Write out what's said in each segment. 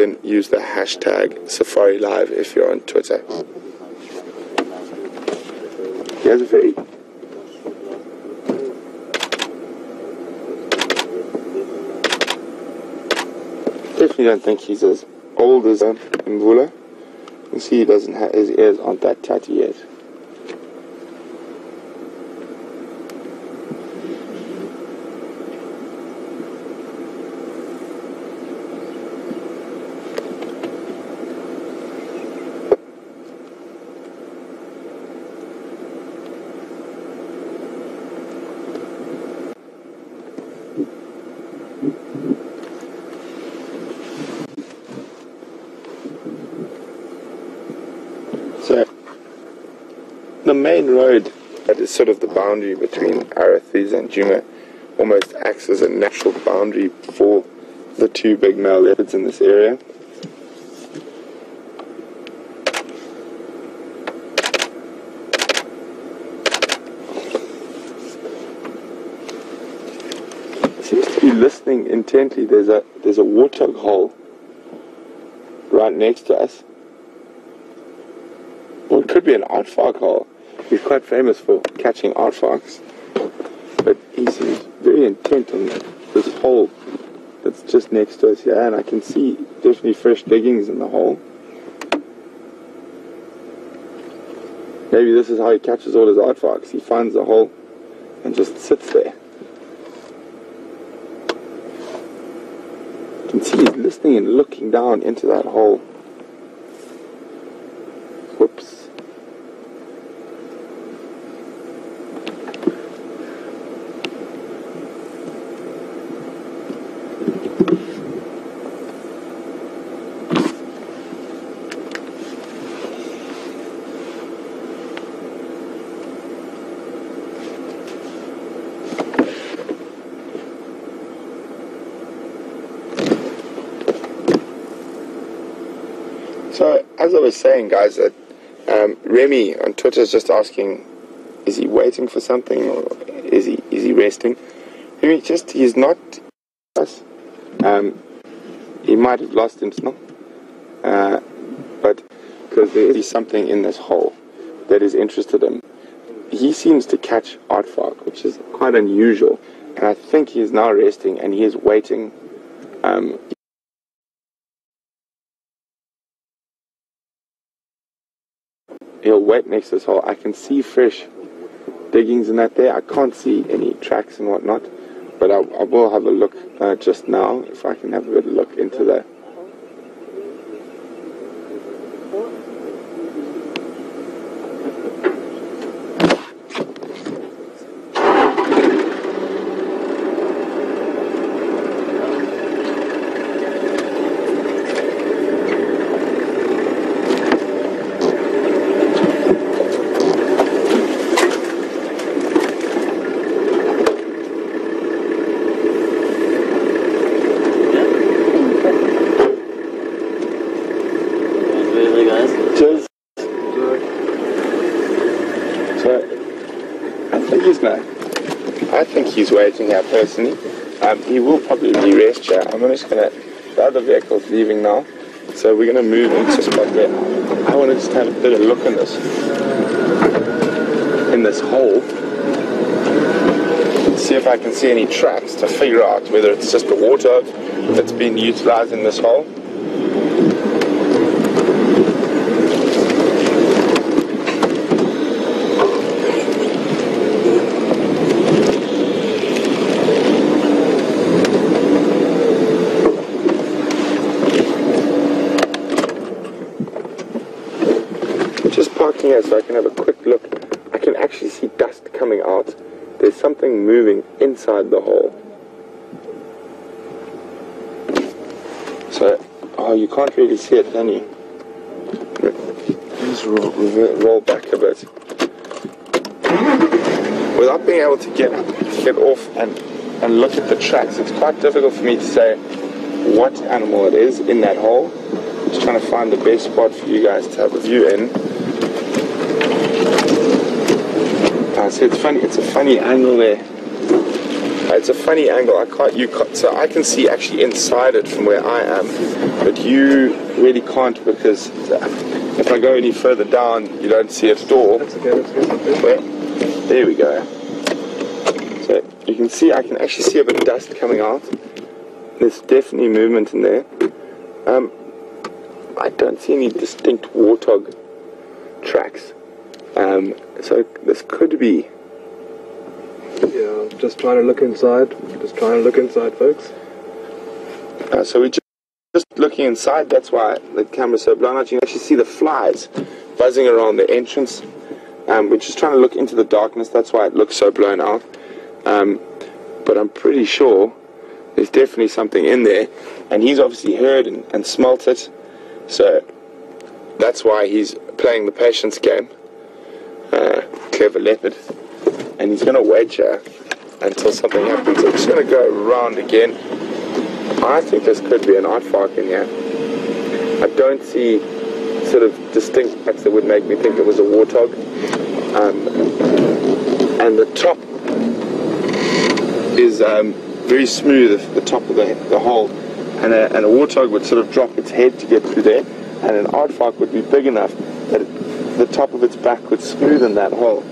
then use the hashtag Safari Live if you're on Twitter. He has a very definitely don't think he's as old as um, Mvula. You see, he doesn't have his ears aren't that tatty yet. So, the main road that is sort of the boundary between Arathusa and Djuma almost acts as a natural boundary for the two big male leopards in this area. Seems to be listening intently. There's a there's a warthog hole right next to us. Well, it could be an aardvark hole. He's quite famous for catching aardvarks. But he seems very intent on this hole that's just next to us here, and I can see definitely fresh diggings in the hole. Maybe this is how he catches all his aardvarks. He finds the hole and just sits there. You can see he's listening and looking down into that hole. Whoops. So, as I was saying, guys, that um, Remy on Twitter is just asking, is he waiting for something or is he is he resting? Remy, just he's not. Um, he might have lost himself, uh, but because there is something in this hole that is interested him. He seems to catch aardvark, which is quite unusual, and I think he is now resting and he is waiting. Um, wait next to this hole. I can see fresh diggings in that there. I can't see any tracks and whatnot, but I, I will have a look uh, just now if I can have a of look into that. Really, guys? Cheers. So, I think he's gonna. I think he's waiting here personally. Um, he will probably rest here. I'm just gonna. The other vehicle's leaving now, so we're gonna move into spot where I want to just have a bit of look in this in this hole. See if I can see any tracks to figure out whether it's just the water that's been utilized in this hole. Just parking here so I can have a quick look. I can actually see dust coming out. There's something moving inside the hole. So, oh, you can't really see it, can you? Let's roll, roll back a bit. Without being able to get get off and and look at the tracks, it's quite difficult for me to say what animal it is in that hole. Just trying to find the best spot for you guys to have a view in. Uh, so it's funny. It's a funny angle there. It's a funny angle. I can't. You can't, so I can see actually inside it from where I am, but you really can't because if I go any further down, you don't see it at all. That's okay, that's good. Where? There we go. So you can see, I can actually see a bit of dust coming out. There's definitely movement in there. Um, I don't see any distinct warthog tracks. Um, so this could be. Yeah, just trying to look inside. Just trying to look inside, folks. Uh, so we just, just looking inside. That's why the camera's so blown out. You can actually see the flies buzzing around the entrance. Um, we're just trying to look into the darkness. That's why it looks so blown out. Um, but I'm pretty sure there's definitely something in there, and he's obviously heard and, and smelt it. So that's why he's playing the patience game. Clever leopard, and he's going to wait here until something happens. I'm just going to go around again. I think this could be an aardvark in here. I don't see sort of distinct tracks that would make me think it was a warthog. Um, and the top is um, very smooth, the top of the, the hole. And a, and a warthog would sort of drop its head to get through there, and an aardvark would be big enough that it, the top of its back would smoothen that hole.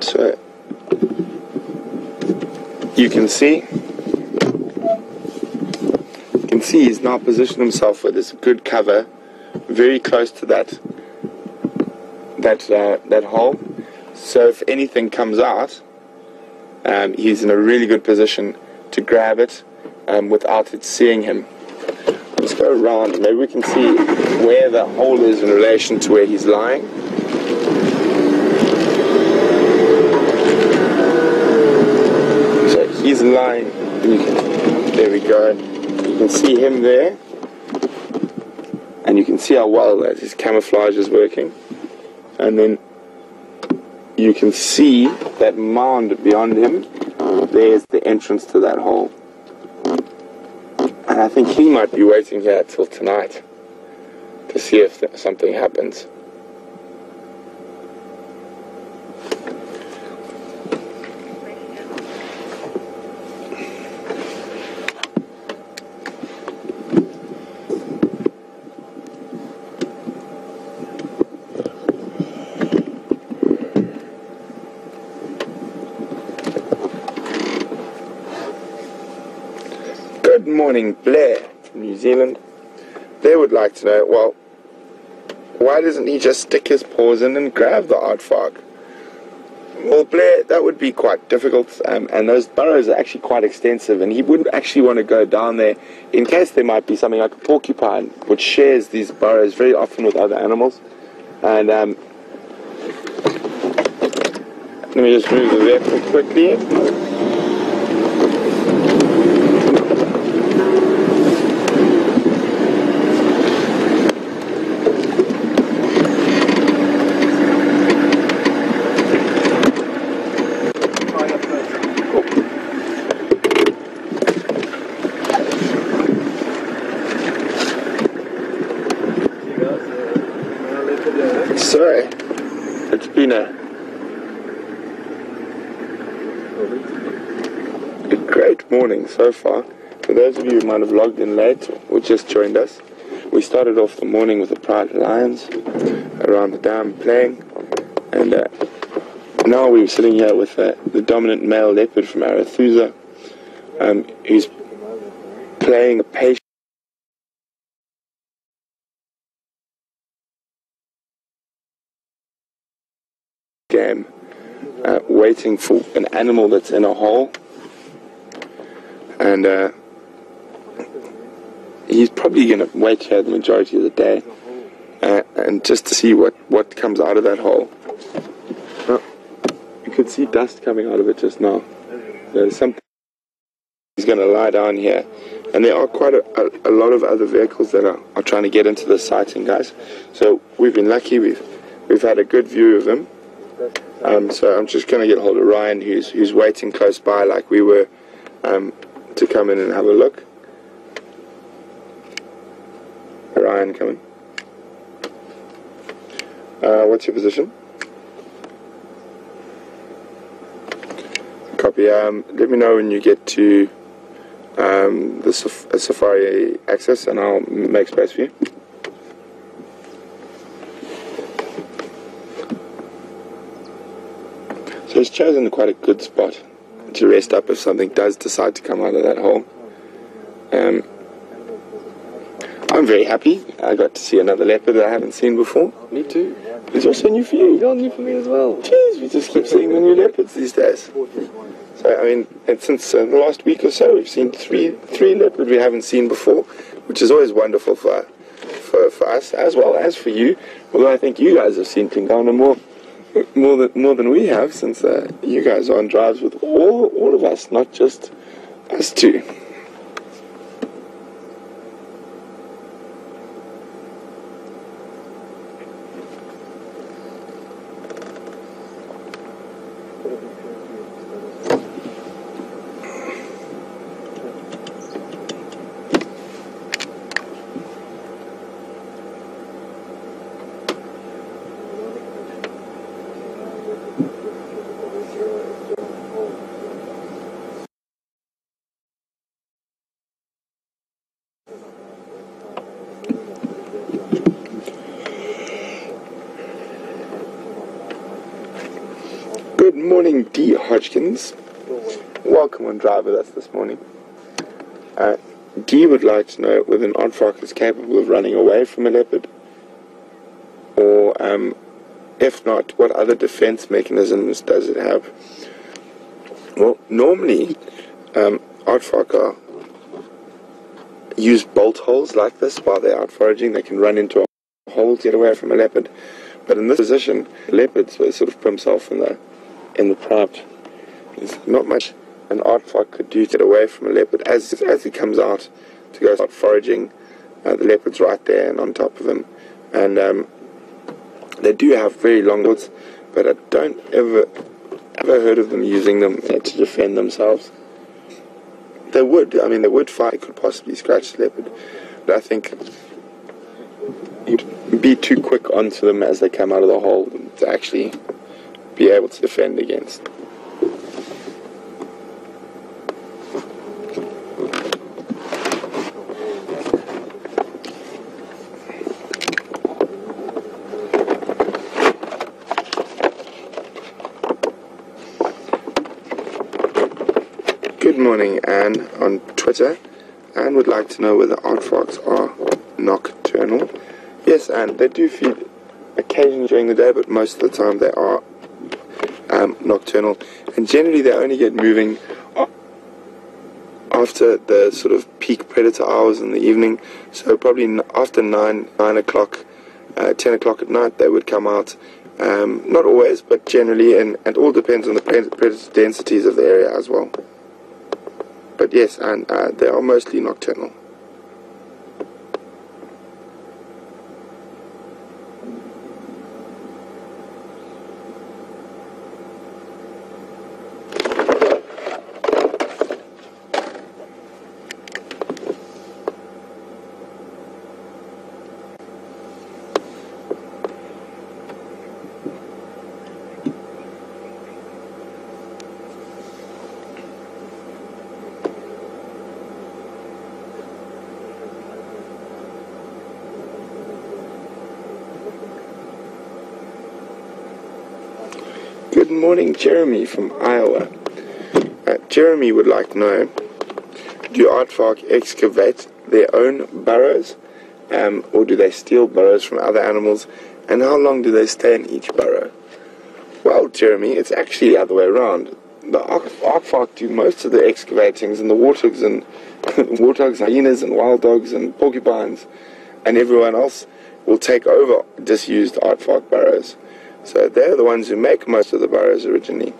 So you can see, see he's now positioned himself where this good cover, very close to that that uh, that hole. So if anything comes out, um, he's in a really good position to grab it um, without it seeing him. Let's go around. Maybe we can see where the hole is in relation to where he's lying. So he's lying. There we go. You can see him there. And you can see how well that his camouflage is working. And then you can see that mound beyond him. There's the entrance to that hole. And I think he might be waiting here till tonight to see if th- something happens. Good morning, Blair New Zealand. They would like to know, well, why doesn't he just stick his paws in and grab the aardvark? Well, Blair, that would be quite difficult, um, and those burrows are actually quite extensive, and he wouldn't actually want to go down there in case there might be something like a porcupine, which shares these burrows very often with other animals. And um, let me just move the vehicle quickly. Sorry, it's been a, a great morning so far. For those of you who might have logged in late or just joined us, we started off the morning with the Pride Lions around the dam playing, and uh, now we're sitting here with uh, the dominant male leopard from Arathusa, um, who's playing a patient. game, uh, waiting for an animal that's in a hole, and uh, he's probably going to wait here the majority of the day, uh, and just to see what what comes out of that hole. You could see dust coming out of it just now. There's something. He's going to lie down here and there are quite a, a, a lot of other vehicles that are, are trying to get into the sighting, guys. So we've been lucky. We've we've had a good view of them. Um, so I'm just going to get hold of Ryan, who's who's waiting close by, like we were, um, to come in and have a look. Ryan, coming. Uh, what's your position? Copy. Um, let me know when you get to um, the saf- Safari access, and I'll make space for you. So he's chosen quite a good spot to rest up if something does decide to come out of that hole. Um, I'm very happy. I got to see another leopard that I haven't seen before. Me too. It's also new for you. You're new for me as well. Jeez, we just keep seeing the new leopards these days. So I mean, and since uh, the last week or so, we've seen three three leopards we haven't seen before, which is always wonderful for for, for us as well as for you. Although I think you guys have seen Tingana more more than more than we have, since uh, you guys are on drives with all all of us, not just us two. Morning, D. Hodgkins. Welcome on Drive with us this morning. Uh, D would like to know whether an aardvark is capable of running away from a leopard, or um, if not, what other defense mechanisms does it have? Well, normally, um, are use bolt holes like this while they're out foraging. They can run into a hole to get away from a leopard. But in this position, leopards sort of put himself in the in the prompt. There's not much an aardvark could do to get away from a leopard as as he comes out to go start foraging. Uh, the leopard's right there and on top of him, and um, they do have very long words, but I don't ever ever heard of them using them uh, to defend themselves. They would, I mean, they would fight. Could possibly scratch the leopard, but I think you'd be too quick onto them as they come out of the hole to actually be able to defend against. Good morning, Anne, on Twitter. Anne would like to know whether aardvarks are nocturnal. Yes, Anne, they do feed occasionally during the day, but most of the time they are um, nocturnal. And generally they only get moving after the sort of peak predator hours in the evening. So probably after 9, 9 o'clock, uh, 10 o'clock at night, they would come out. Um, not always, but generally, and it all depends on the predator densities of the area as well. But yes, and uh, they are mostly nocturnal. Good morning, Jeremy from Iowa. Uh, Jeremy would like to know Do aardvark excavate their own burrows, um, or do they steal burrows from other animals, and how long do they stay in each burrow? Well, Jeremy, it's actually the other way around. The aard- aardvark do most of the excavatings, and the warthogs and warthogs, hyenas, and wild dogs and porcupines, and everyone else will take over disused aardvark burrows. So they're the ones who make most of the burrows originally.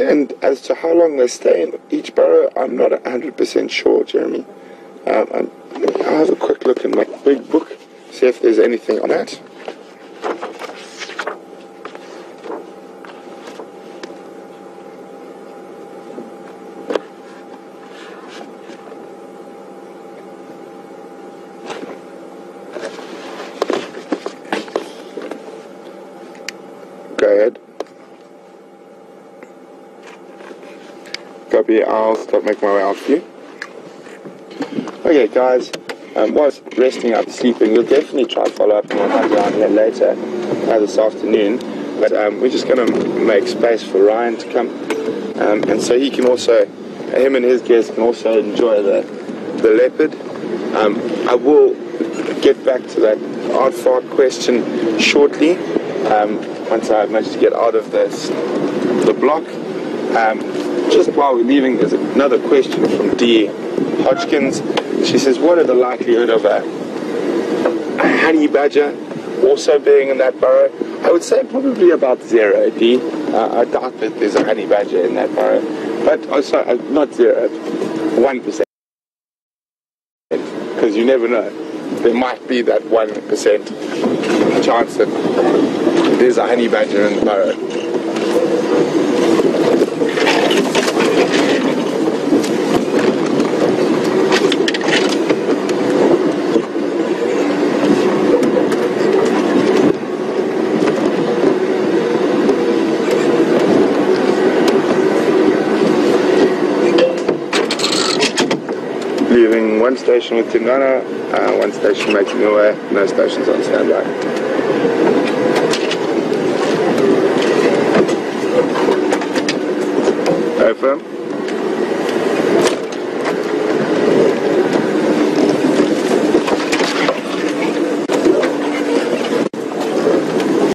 And as to how long they stay in each burrow, I'm not 100% sure, Jeremy. Um, I'll have a quick look in my big book, see if there's anything on that. Go ahead. I'll start making my way out for you. Okay, guys, um, whilst resting up, sleeping, we'll definitely try to follow up on what here later uh, this afternoon. But um, we're just going to make space for Ryan to come, um, and so he can also, him and his guests can also enjoy the the leopard. Um, I will get back to that aardvark question shortly. Um, once I manage to get out of this the block. Um, just while we're leaving, there's another question from Dee Hodgkins. She says, "What are the likelihood of a, honey badger also being in that burrow?" I would say probably about zero. D. Uh, I doubt that there's a honey badger in that burrow, but also uh, not zero, one percent, because you never know. There might be that one percent chance that there's a honey badger in the burrow. Leaving one station with Tingana, uh, one station making their way, no stations on standby. Affirm.